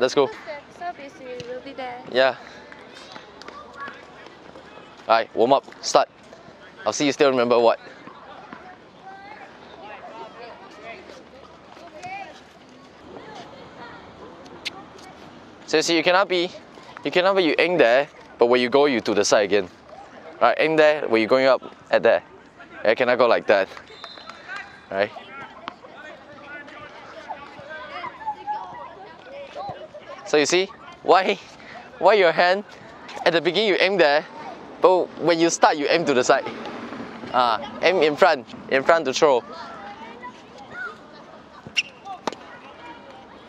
let's go. Service will be there. Yeah. Alright, warm up, start. I'll see you still remember what. So you see, you cannot be, you cannot be, you aim there, but when you go, you to the side again. Right, aim there, when you're going up, at there. I cannot go like that. Right? So you see, why, why your hand, at the beginning you aim there, but when you start you aim to the side. Ah, aim in front, in front to throw.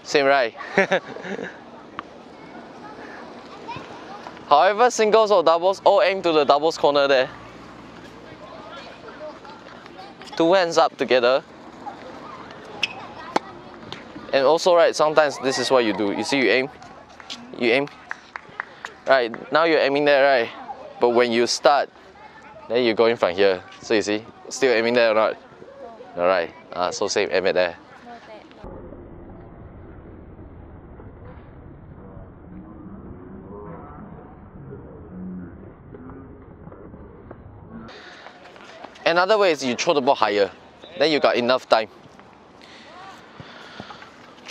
Same right? However, singles or doubles, all aim to the doubles corner there. Two hands up together. And also, right, sometimes this is what you do. You see, you aim, you aim. Right, now you're aiming there, right? But when you start, then you go in from here. So you see, still aiming there or not? Alright, uh, so same, aim it there. Another way is you throw the ball higher. Then you got enough time.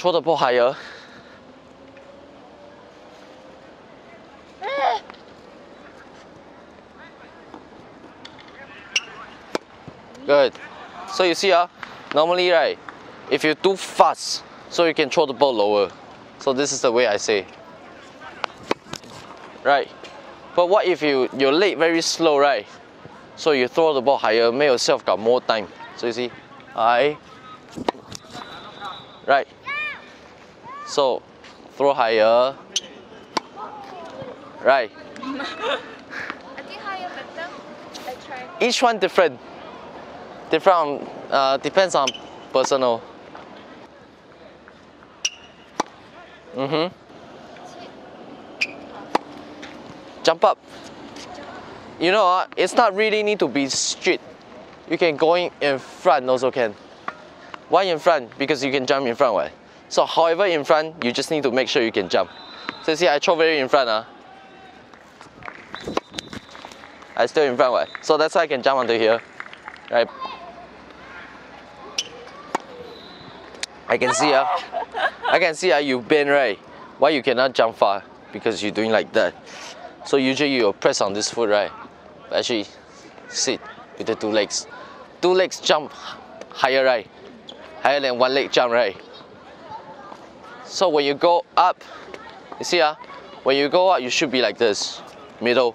Throw the ball higher. Good. So you see, uh, normally, right, if you're too fast, so you can throw the ball lower. So this is the way I say. Right. But what if you your leg very slow, right? So you throw the ball higher, make yourself got more time. So you see, I, right. So throw higher, right. I think higher better. I try. Each one different. Different, uh, depends on personal. Mm-hmm. Jump up. You know, uh, it's not really need to be straight. You can go in, in front also can. Why in front? Because you can jump in front, right? So however in front, you just need to make sure you can jump. So see, I throw very in front, uh. I still in front, right? So that's why I can jump onto here, right? I can see, uh, I can see uh, you bend, right? Why you cannot jump far? Because you're doing like that. So usually you press on this foot, right? But actually, sit with the two legs. Two legs jump higher, right? Higher than one leg jump, right? So when you go up, you see, uh, when you go up, you should be like this, middle.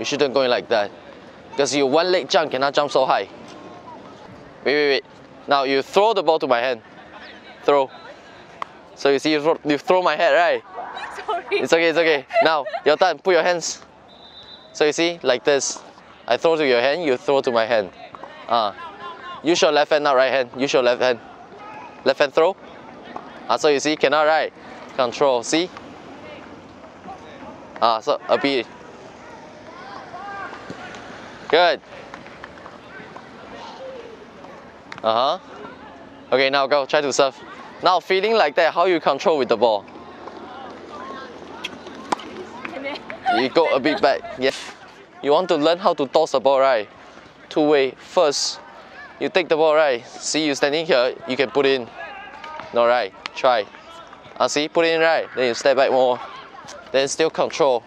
You shouldn't go in like that. Because your one leg jump cannot jump so high. Wait, wait, wait. Now you throw the ball to my hand. Throw. So you see, you throw, you throw my head, right? Sorry. It's okay, it's okay. Now, your turn. Put your hands. So you see, like this. I throw to your hand, you throw to my hand. Ah. Use your left hand, not right hand. Use your left hand. Left hand throw. Ah, so you see, cannot right. Control. See? Ah, so a bit. Good. Uh huh. Okay, now go. Try to serve. Now feeling like that, how you control with the ball? You go a bit back. Yeah. You want to learn how to toss the ball, right? Two way. First, you take the ball, right? See, you standing here, you can put in. No, right? Try. Ah, see, put it in, right? Then you step back more. Then still control.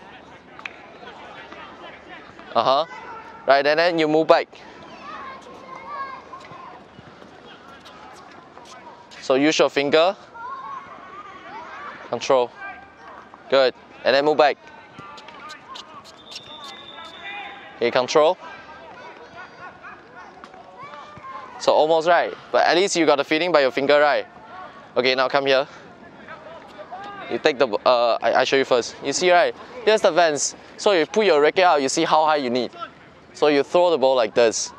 Uh huh. Right, and then you move back. So use your finger. Control. Good. And then move back. Okay, control. So almost right, but at least you got the feeling by your finger, right? Okay, now come here. You take the, uh, I, I show you first. You see, right? Here's the fence. So you put your racket out, you see how high you need. So you throw the ball like this.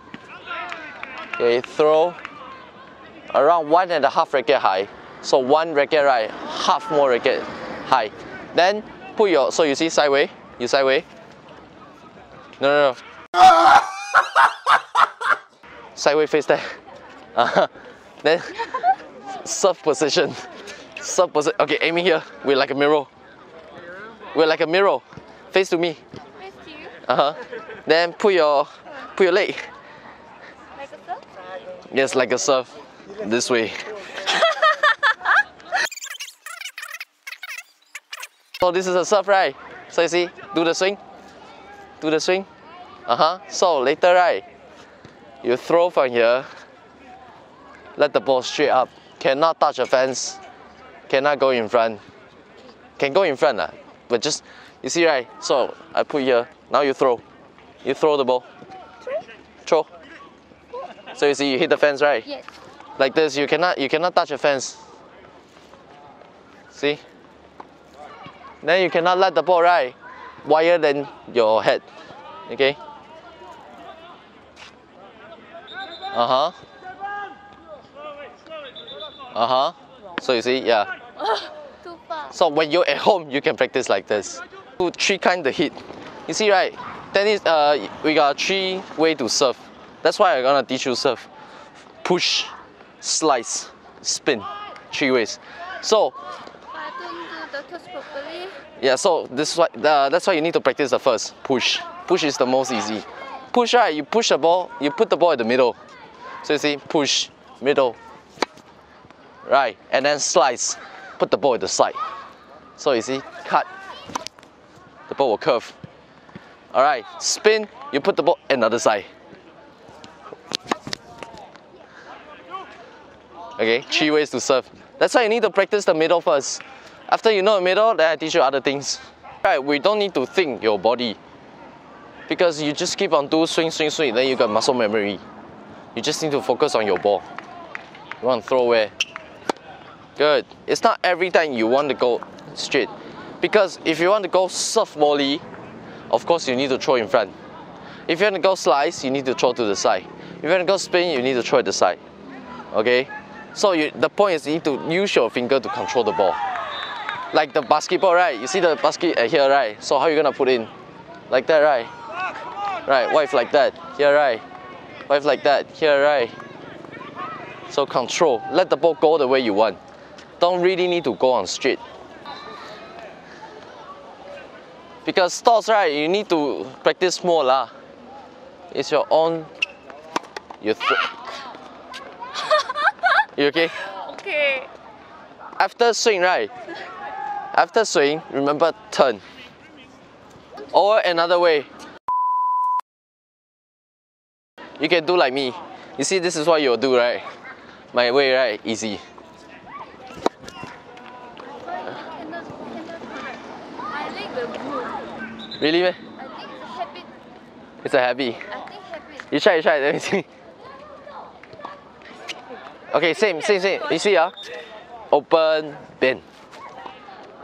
Okay, throw around one and a half racket high. So one racket right, half more racket high. Then put your, so you see sideway, you sideway. No, no, no. sideway face there. Uh, then serve position. serve person. Okay, aiming here. We're like a mirror. We're like a mirror. Face to me. Face to you. Uh huh. Then put your put your leg. Like a serve. Yes, like a serve. This way. so this is a serve, right? So you see, do the swing. Do the swing. Uh huh. So later, right? You throw from here. Let the ball straight up. Cannot touch the fence. Cannot go in front. Can go in front, lah. But just you see, right? So I put here. Now you throw. You throw the ball. Throw. So you see, you hit the fence, right? Yes. like this you cannot you cannot touch a fence see then you cannot let the ball right wider than your head okay uh-huh uh-huh. So you see yeah. Too far. so when you're at home you can practice like this. Do three kind of hit. You see right? Tennis uh we got three way to serve that's why i'm gonna teach you serve push slice spin. Three ways. So I don't do the toss properly. yeah so this is why uh, that's why you need to practice the first. Push. Push is the most easy. Push right? You push the ball you put the ball in the middle. So you see push middle right and then slice. Put the ball at the side. So you see cut. The ball will curve. All right spin. You put the ball another side. Okay three ways to serve. That's why you need to practice the middle first. After you know the middle then i teach you other things. Right we don't need to think your body. Because you just keep on do swing swing swing then you got muscle memory. You just need to focus on your ball. You want to throw where good. It's not every time you want to go straight. Because if you want to go soft volley of course you need to throw in front. If you want to go slice you need to throw to the side. If you want to go spin you need to throw at the side. Okay? So you, the point is you need to use your finger to control the ball. Like the basketball right? You see the basket uh, here right? So how you gonna put in? Like that right? Right wife like that. Here right? Wife like that. Here right? So control. Let the ball go the way you want don't really need to go on street. because stocks right you need to practice more lah. It's your own you you okay? Okay. after swing right after swing remember turn. Or another way. You can do like me. You see this is what you'll do right? My way right? Easy Cannot, cannot. My leg will move. Really? I think it's a habit. it's a habit. I think habit. you try you try. Let me see. Okay same same same. you see ah? Open bend.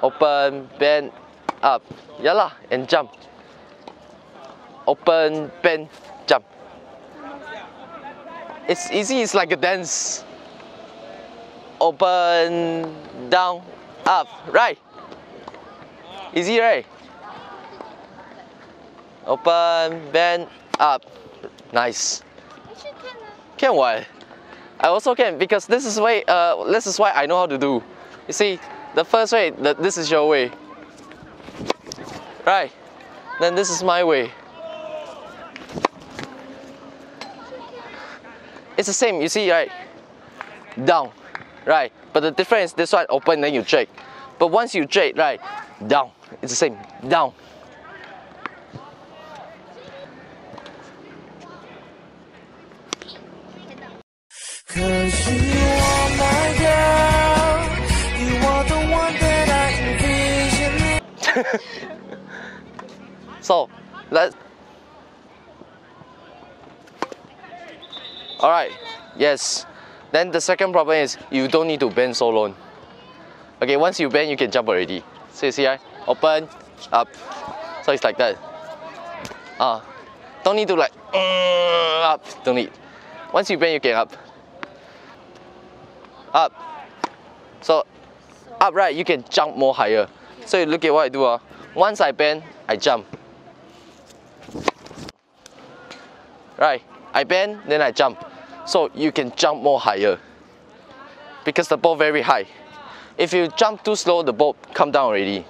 Open bend up. Yeah lah and jump. Open bend jump. It's easy it's like a dance. Open down up. Right. Easy right open bend up nice can what? I also can because this is way. Uh, this is why I know how to do. You see, the first way, the, this is your way, right? Then this is my way. It's the same. You see, right? Down, right? But the difference, this one open, then you drag. But once you drag, right? Down. It's the same. Down. So let's. All right. Yes. Then the second problem is you don't need to bend so long. Okay. Once you bend, you can jump already. So you see, right? Open, up. So it's like that. Ah. don't need to like uh, up. Don't need. Once you bend, you can up. Up. So up, right? You can jump more higher. So you look at what I do. Ah. Once I bend, I jump. right? I bend, then I jump. So you can jump more higher because the ball very high. If you jump too slow, the ball come down already.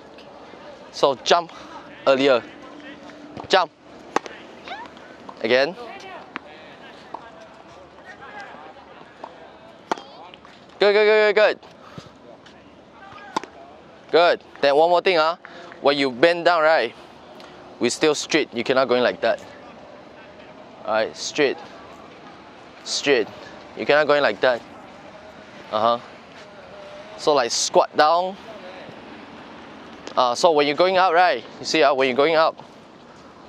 So jump earlier. Jump. Again. Good, good, good, good, good. Good. Then one more thing, huh? When you bend down, right? We still straight. You cannot go in like that. Alright, straight. Straight. You cannot go in like that. Uh-huh. So like squat down. Uh, so when you're going out, right? You see, uh, when you're going out,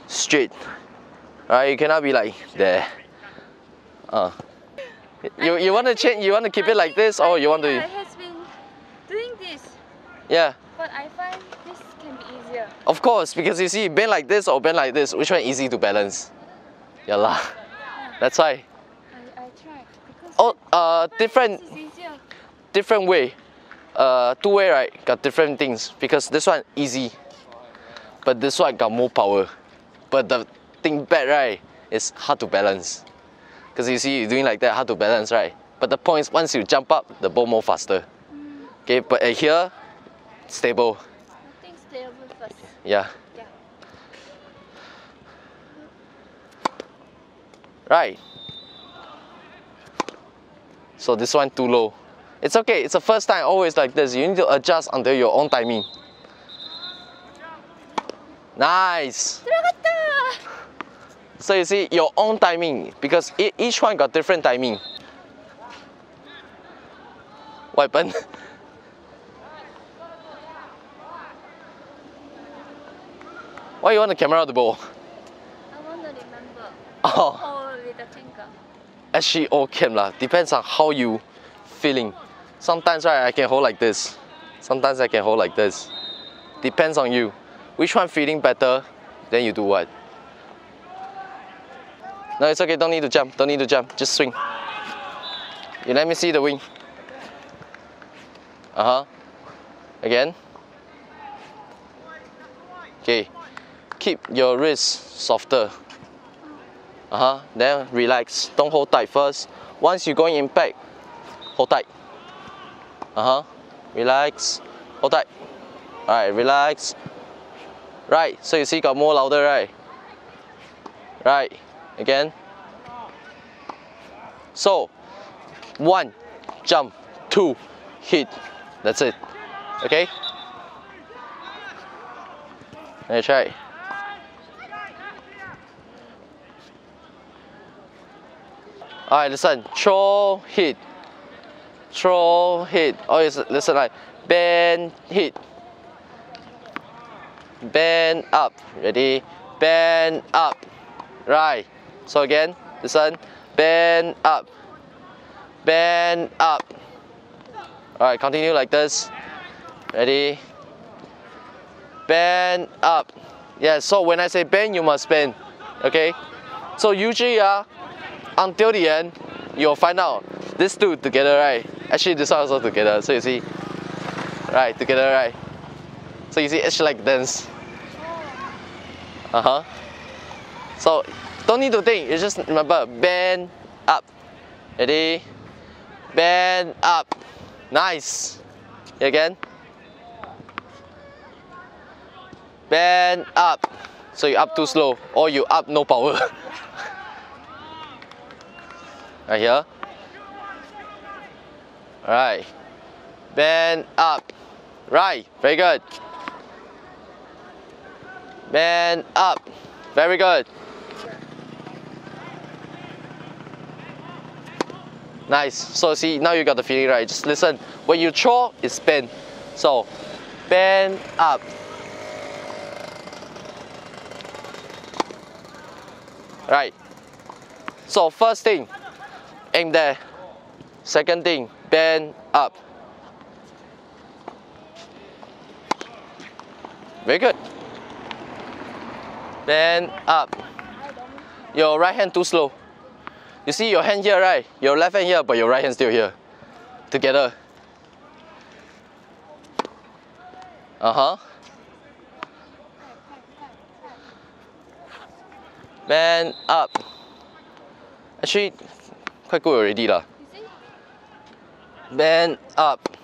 straight. Right? You cannot be like there. Uh. You, you want to change, you want to keep it like this or you want to, has been doing this, yeah. but I find this can be easier. Of course, because you see, bend like this or bend like this, which one easy to balance? Yeah lah. That's why. I, I tried because Oh, uh, different, this is easier. different way. Uh, two way right, got different things because this one easy, but this one got more power. But the thing bad right is hard to balance. Because you see, you're doing like that, hard to balance, right? But the point is, once you jump up, the ball more faster. Okay, but here, stable. Stable first. Yeah. Yeah. Right. So this one too low. It's okay, it's the first time always like this. You need to adjust under your own timing. Nice. So you see your own timing because each one got different timing. What happened? Why you want the camera of the ball? I want to remember. Oh. With the finger. actually all can lah. Depends on how you feeling. Sometimes right I can hold like this. Sometimes I can hold like this. Depends on you. Which one feeling better, then you do what. No, it's okay. Don't need to jump. Don't need to jump. Just swing. You let me see the wing. Uh huh. Again. Okay. Keep your wrist softer. Uh huh. Then relax. Don't hold tight first. Once you're going impact, hold tight. Uh huh. Relax. Hold tight. Alright, relax. Right. So you see, got more louder, right? Right. Again. So, one, jump. Two, hit. That's it. Okay. Let's try. Alright, listen. Throw, hit. Throw, hit. Always listen like bend, hit. Bend up. Ready? Bend up. Right. So again, listen. Bend up. Bend up. Alright, continue like this. Ready? Bend up. Yeah, so when I say bend, you must bend. Okay? So usually, uh, until the end, you'll find out these two together, right? Actually, this one also together. So you see, right, together, right? So you see, it's like dance. Uh huh. So don't need to think. You just remember bend up. Ready? Bend up. Nice. Again. Bend up. So you up too slow, or you up no power. right here. Right. Bend up. Right. Very good. Bend up. Very good. Nice. So see, now you got the feeling right. Just listen. When you throw, it's bend. So, bend up. Right. So first thing, aim there. Second thing, bend up. Very good. Bend up. Your right hand too slow. You see your hand here, right? Your left hand here, but your right hand still here. Together. Uh huh. Bend up. Actually, quite good already lah. Bend up.